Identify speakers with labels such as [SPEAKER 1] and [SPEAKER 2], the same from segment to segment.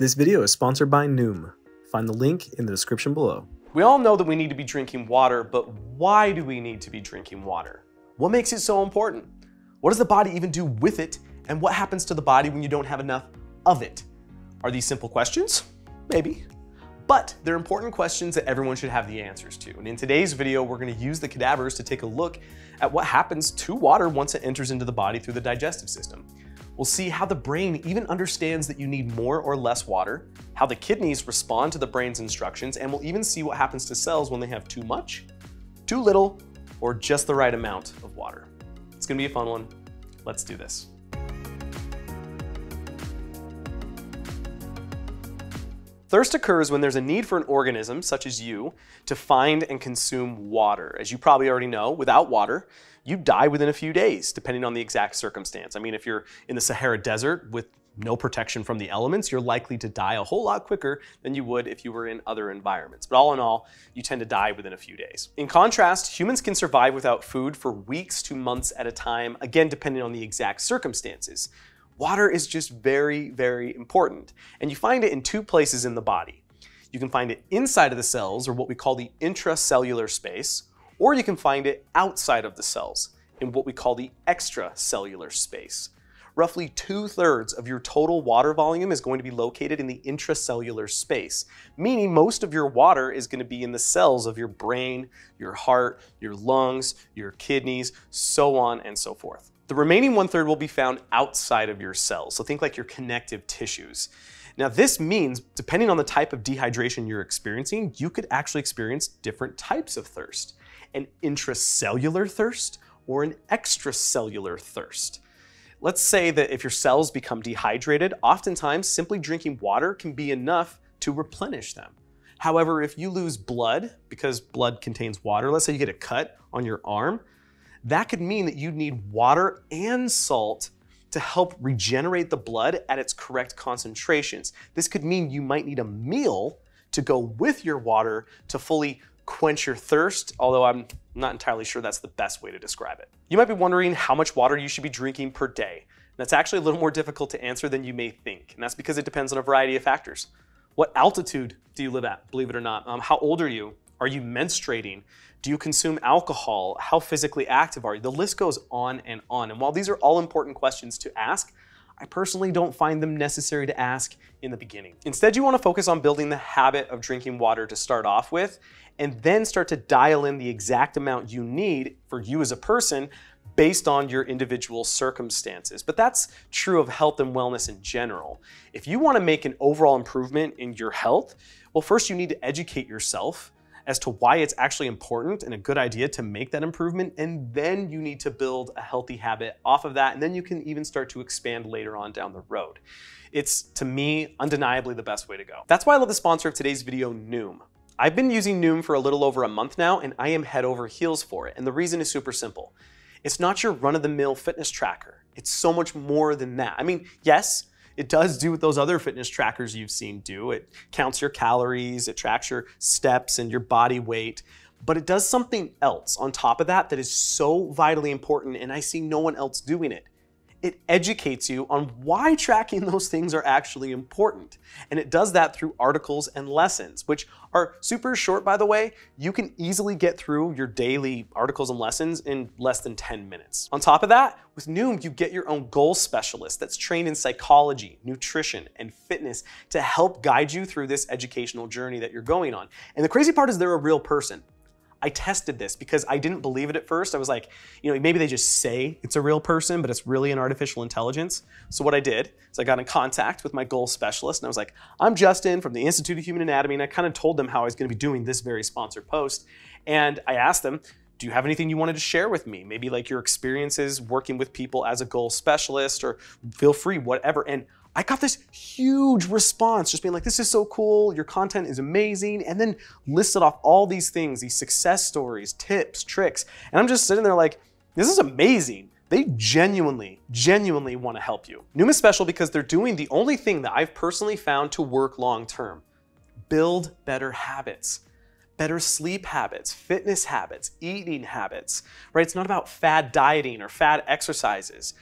[SPEAKER 1] This video is sponsored by Noom. Find the link in the description below.
[SPEAKER 2] We all know that we need to be drinking water, but why do we need to be drinking water? What makes it so important? What does the body even do with it? And what happens to the body when you don't have enough of it? Are these simple questions? Maybe. But they're important questions that everyone should have the answers to. And in today's video, we're gonna use the cadavers to take a look at what happens to water once it enters into the body through the digestive system. We'll see how the brain even understands that you need more or less water, how the kidneys respond to the brain's instructions, and we'll even see what happens to cells when they have too much, too little, or just the right amount of water. It's gonna be a fun one. Let's do this. Thirst occurs when there's a need for an organism, such as you, to find and consume water. As you probably already know, without water, you die within a few days, depending on the exact circumstance. I mean, if you're in the Sahara Desert with no protection from the elements, you're likely to die a whole lot quicker than you would if you were in other environments. But all in all, you tend to die within a few days. In contrast, humans can survive without food for weeks to months at a time, again, depending on the exact circumstances. Water is just very, very important. And you find it in two places in the body. You can find it inside of the cells, or what we call the intracellular space, or you can find it outside of the cells, in what we call the extracellular space. Roughly two thirds of your total water volume is going to be located in the intracellular space, meaning most of your water is going to be in the cells of your brain, your heart, your lungs, your kidneys, so on and so forth. The remaining one third will be found outside of your cells, so think like your connective tissues. Now, this means, depending on the type of dehydration you're experiencing, you could actually experience different types of thirst an intracellular thirst or an extracellular thirst. Let's say that if your cells become dehydrated, oftentimes simply drinking water can be enough to replenish them. However, if you lose blood, because blood contains water, let's say you get a cut on your arm, that could mean that you need water and salt to help regenerate the blood at its correct concentrations. This could mean you might need a meal to go with your water to fully quench your thirst, although I'm not entirely sure that's the best way to describe it. You might be wondering how much water you should be drinking per day. That's actually a little more difficult to answer than you may think, and that's because it depends on a variety of factors. What altitude do you live at, believe it or not? Um, how old are you? Are you menstruating? Do you consume alcohol? How physically active are you? The list goes on and on. And while these are all important questions to ask, I personally don't find them necessary to ask in the beginning. Instead, you want to focus on building the habit of drinking water to start off with, and then start to dial in the exact amount you need for you as a person based on your individual circumstances. But that's true of health and wellness in general. If you want to make an overall improvement in your health, well, first you need to educate yourself as to why it's actually important and a good idea to make that improvement. And then you need to build a healthy habit off of that. And then you can even start to expand later on down the road. It's, to me, undeniably the best way to go. That's why I love the sponsor of today's video, Noom. I've been using Noom for a little over a month now, and I am head over heels for it. And the reason is super simple. It's not your run of the mill fitness tracker. It's so much more than that. I mean, yes, it does do what those other fitness trackers you've seen do. It counts your calories, it tracks your steps and your body weight, but it does something else on top of that that is so vitally important, and I see no one else doing it it educates you on why tracking those things are actually important. And it does that through articles and lessons, which are super short, by the way. You can easily get through your daily articles and lessons in less than 10 minutes. On top of that, with Noom, you get your own goal specialist that's trained in psychology, nutrition, and fitness to help guide you through this educational journey that you're going on. And the crazy part is they're a real person. I tested this because I didn't believe it at first. I was like, you know, maybe they just say it's a real person, but it's really an artificial intelligence. So what I did is I got in contact with my goal specialist and I was like, I'm Justin from the Institute of Human Anatomy. And I kind of told them how I was going to be doing this very sponsored post. And I asked them, do you have anything you wanted to share with me? Maybe like your experiences working with people as a goal specialist or feel free, whatever. And I got this huge response just being like, this is so cool, your content is amazing, and then listed off all these things, these success stories, tips, tricks. And I'm just sitting there like, this is amazing. They genuinely, genuinely want to help you. Noom is special because they're doing the only thing that I've personally found to work long term build better habits better sleep habits, fitness habits, eating habits, right? It's not about fad dieting or fad exercises.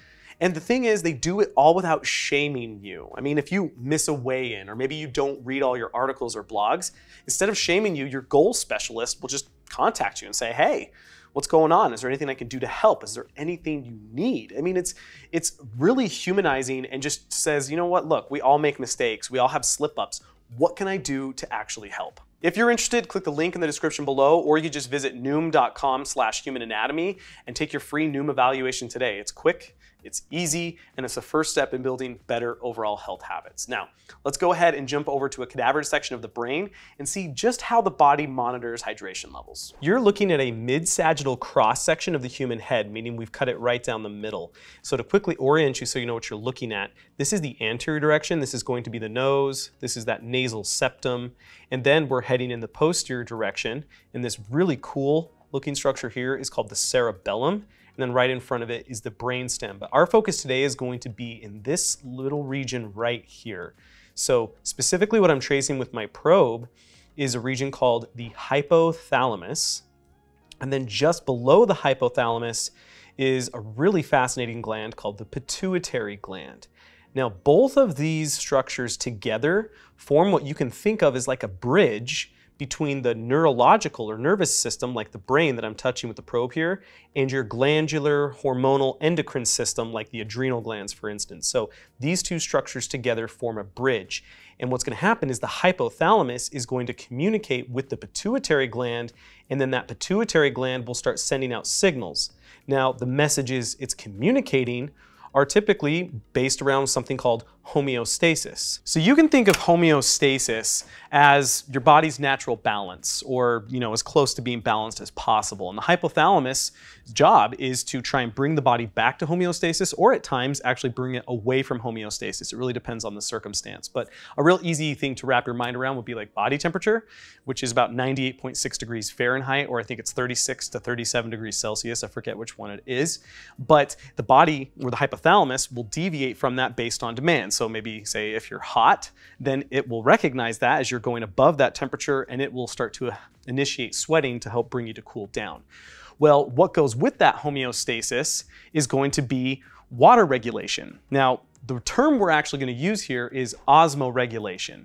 [SPEAKER 2] And the thing is, they do it all without shaming you. I mean, if you miss a weigh in, or maybe you don't read all your articles or blogs, instead of shaming you, your goal specialist will just contact you and say, hey, what's going on? Is there anything I can do to help? Is there anything you need? I mean, it's it's really humanizing and just says, you know what? Look, we all make mistakes. We all have slip ups. What can I do to actually help? If you're interested, click the link in the description below, or you can just visit noom.com slash human anatomy and take your free Noom evaluation today. It's quick, it's easy, and it's the first step in building better overall health habits. Now, let's go ahead and jump over to a cadaver section of the brain and see just how the body monitors hydration levels. You're looking at a mid-sagittal cross section of the human head, meaning we've cut it right down the middle. So to quickly orient you so you know what you're looking at, this is the anterior direction, this is going to be the nose, this is that nasal septum, and then we're heading in the posterior direction, and this really cool looking structure here is called the cerebellum, and then right in front of it is the brainstem. But our focus today is going to be in this little region right here. So specifically what I'm tracing with my probe is a region called the hypothalamus. And then just below the hypothalamus is a really fascinating gland called the pituitary gland. Now, both of these structures together form what you can think of as like a bridge between the neurological or nervous system, like the brain that I'm touching with the probe here, and your glandular hormonal endocrine system, like the adrenal glands, for instance. So these two structures together form a bridge. And what's going to happen is the hypothalamus is going to communicate with the pituitary gland, and then that pituitary gland will start sending out signals. Now, the messages it's communicating are typically based around something called homeostasis. So you can think of homeostasis as your body's natural balance or, you know, as close to being balanced as possible. And the hypothalamus job is to try and bring the body back to homeostasis or at times actually bring it away from homeostasis. It really depends on the circumstance. But a real easy thing to wrap your mind around would be like body temperature, which is about 98.6 degrees Fahrenheit, or I think it's 36 to 37 degrees Celsius. I forget which one it is. But the body or the hypothalamus will deviate from that based on demand. So maybe say if you're hot, then it will recognize that as you're going above that temperature and it will start to uh, initiate sweating to help bring you to cool down. Well, what goes with that homeostasis is going to be water regulation. Now, the term we're actually going to use here is osmoregulation.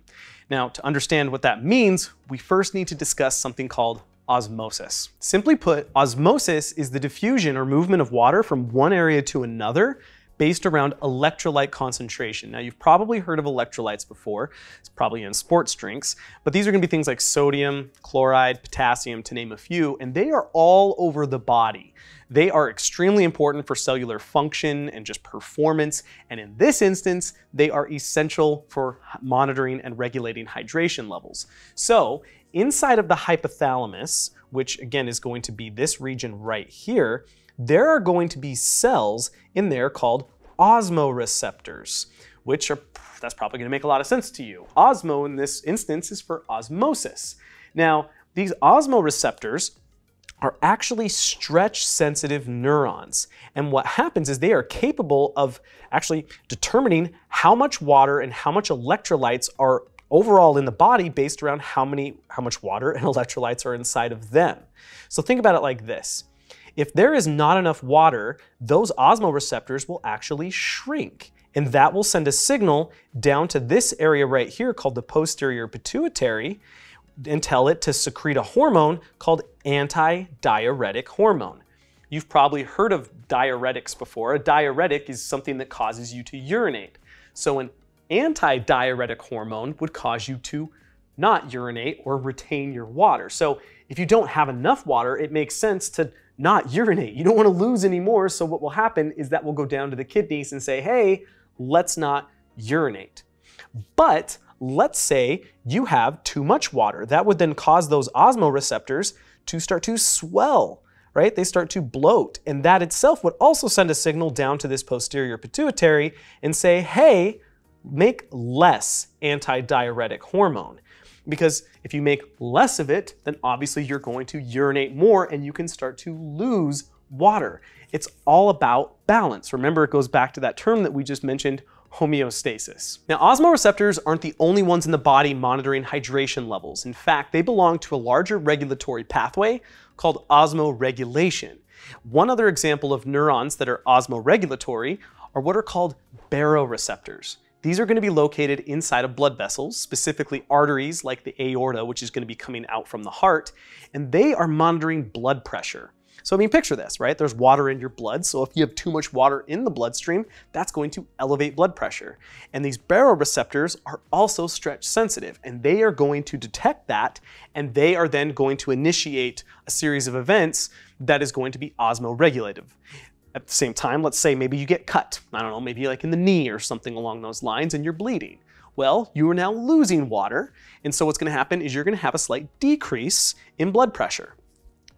[SPEAKER 2] Now, to understand what that means, we first need to discuss something called osmosis. Simply put, osmosis is the diffusion or movement of water from one area to another based around electrolyte concentration. Now, you've probably heard of electrolytes before. It's probably in sports drinks, but these are to be things like sodium, chloride, potassium, to name a few, and they are all over the body. They are extremely important for cellular function and just performance, and in this instance, they are essential for monitoring and regulating hydration levels. So, inside of the hypothalamus, which again is going to be this region right here, there are going to be cells in there called osmoreceptors, which are, that's probably going to make a lot of sense to you. Osmo in this instance is for osmosis. Now, these osmoreceptors are actually stretch sensitive neurons. And what happens is they are capable of actually determining how much water and how much electrolytes are overall in the body based around how many how much water and electrolytes are inside of them. So think about it like this. If there is not enough water, those osmoreceptors will actually shrink. And that will send a signal down to this area right here called the posterior pituitary and tell it to secrete a hormone called anti-diuretic hormone. You've probably heard of diuretics before. A diuretic is something that causes you to urinate. So an anti-diuretic hormone would cause you to not urinate or retain your water. So if you don't have enough water, it makes sense to not urinate. You don't want to lose any more. So what will happen is that will go down to the kidneys and say, hey, let's not urinate. But let's say you have too much water. That would then cause those osmoreceptors to start to swell, right? They start to bloat. And that itself would also send a signal down to this posterior pituitary and say, hey, make less anti-diuretic hormone. Because if you make less of it, then obviously you're going to urinate more and you can start to lose water. It's all about balance. Remember, it goes back to that term that we just mentioned, homeostasis. Now, osmoreceptors aren't the only ones in the body monitoring hydration levels. In fact, they belong to a larger regulatory pathway called osmoregulation. One other example of neurons that are osmoregulatory are what are called baroreceptors. These are going to be located inside of blood vessels, specifically arteries like the aorta, which is going to be coming out from the heart, and they are monitoring blood pressure. So I mean, picture this, right? There's water in your blood, so if you have too much water in the bloodstream, that's going to elevate blood pressure. And these baroreceptors are also stretch sensitive, and they are going to detect that, and they are then going to initiate a series of events that is going to be osmoregulative. At the same time, let's say maybe you get cut. I don't know, maybe like in the knee or something along those lines, and you're bleeding. Well, you are now losing water, and so what's going to happen is you're going to have a slight decrease in blood pressure.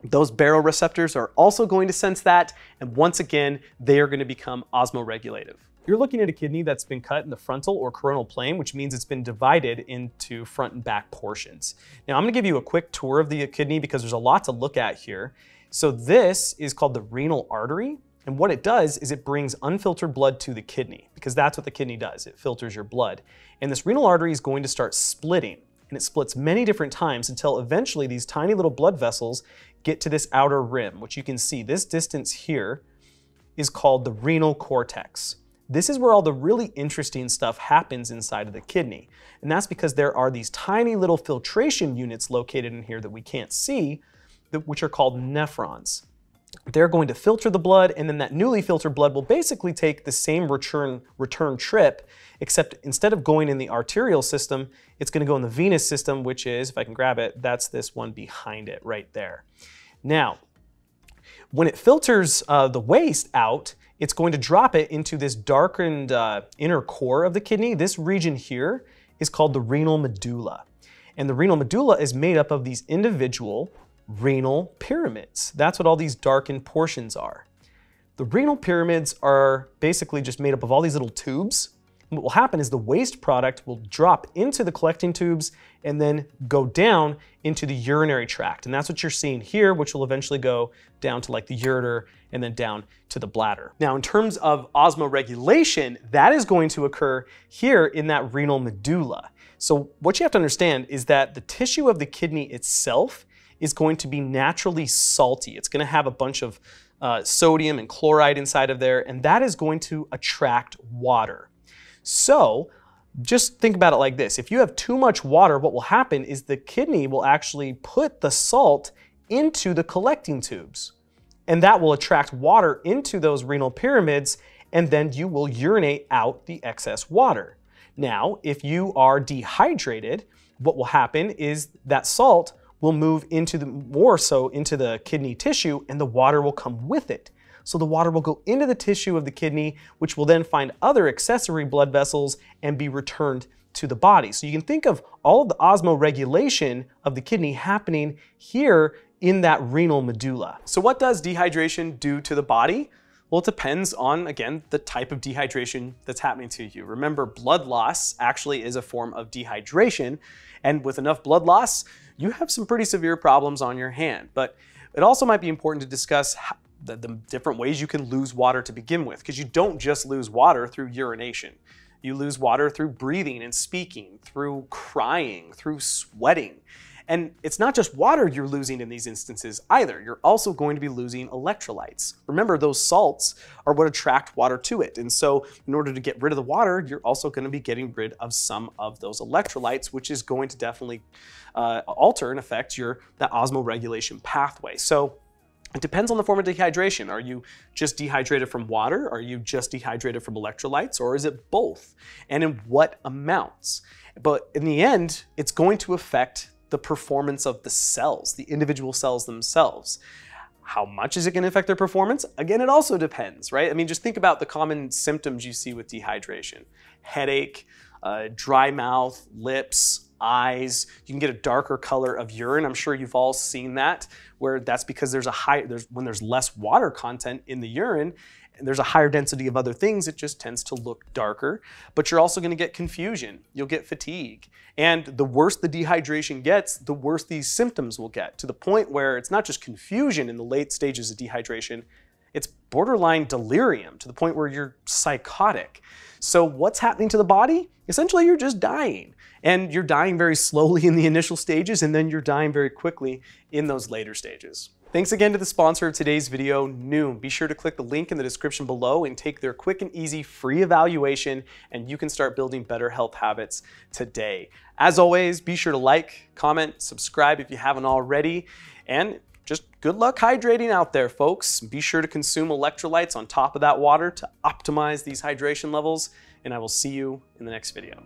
[SPEAKER 2] Those baroreceptors are also going to sense that, and once again, they are going to become osmoregulative. You're looking at a kidney that's been cut in the frontal or coronal plane, which means it's been divided into front and back portions. Now, I'm going to give you a quick tour of the kidney because there's a lot to look at here. So this is called the renal artery, and what it does is it brings unfiltered blood to the kidney because that's what the kidney does. It filters your blood. And this renal artery is going to start splitting and it splits many different times until eventually these tiny little blood vessels get to this outer rim, which you can see this distance here is called the renal cortex. This is where all the really interesting stuff happens inside of the kidney. And that's because there are these tiny little filtration units located in here that we can't see, which are called nephrons. They're going to filter the blood, and then that newly filtered blood will basically take the same return, return trip, except instead of going in the arterial system, it's going to go in the venous system, which is, if I can grab it, that's this one behind it right there. Now, when it filters uh, the waste out, it's going to drop it into this darkened uh, inner core of the kidney. This region here is called the renal medulla. And the renal medulla is made up of these individual renal pyramids. That's what all these darkened portions are. The renal pyramids are basically just made up of all these little tubes what will happen is the waste product will drop into the collecting tubes and then go down into the urinary tract. And that's what you're seeing here, which will eventually go down to like the ureter and then down to the bladder. Now, in terms of osmoregulation, that is going to occur here in that renal medulla. So what you have to understand is that the tissue of the kidney itself is going to be naturally salty. It's going to have a bunch of uh, sodium and chloride inside of there, and that is going to attract water. So just think about it like this. If you have too much water, what will happen is the kidney will actually put the salt into the collecting tubes. And that will attract water into those renal pyramids, and then you will urinate out the excess water. Now, if you are dehydrated, what will happen is that salt will move into the more so into the kidney tissue and the water will come with it. So the water will go into the tissue of the kidney, which will then find other accessory blood vessels and be returned to the body. So you can think of all of the osmoregulation of the kidney happening here in that renal medulla. So what does dehydration do to the body? Well, it depends on, again, the type of dehydration that's happening to you. Remember, blood loss actually is a form of dehydration, and with enough blood loss, you have some pretty severe problems on your hand. But it also might be important to discuss the, the different ways you can lose water to begin with, because you don't just lose water through urination. You lose water through breathing and speaking, through crying, through sweating. And it's not just water you're losing in these instances either. You're also going to be losing electrolytes. Remember, those salts are what attract water to it. And so, in order to get rid of the water, you're also going to be getting rid of some of those electrolytes, which is going to definitely uh, alter and affect your that osmoregulation pathway. So, it depends on the form of dehydration. Are you just dehydrated from water? Are you just dehydrated from electrolytes? Or is it both? And in what amounts? But in the end, it's going to affect the performance of the cells, the individual cells themselves. How much is it going to affect their performance? Again, it also depends, right? I mean, just think about the common symptoms you see with dehydration headache, uh, dry mouth, lips, eyes. You can get a darker color of urine. I'm sure you've all seen that, where that's because there's a high there's when there's less water content in the urine and there's a higher density of other things, it just tends to look darker. But you're also going to get confusion. You'll get fatigue. And the worse the dehydration gets, the worse these symptoms will get to the point where it's not just confusion in the late stages of dehydration, it's borderline delirium to the point where you're psychotic. So, what's happening to the body? Essentially, you're just dying. And you're dying very slowly in the initial stages, and then you're dying very quickly in those later stages. Thanks again to the sponsor of today's video, Noom. Be sure to click the link in the description below and take their quick and easy free evaluation, and you can start building better health habits today. As always, be sure to like, comment, subscribe if you haven't already, and just good luck hydrating out there, folks. Be sure to consume electrolytes on top of that water to optimize these hydration levels, and I will see you in the next video.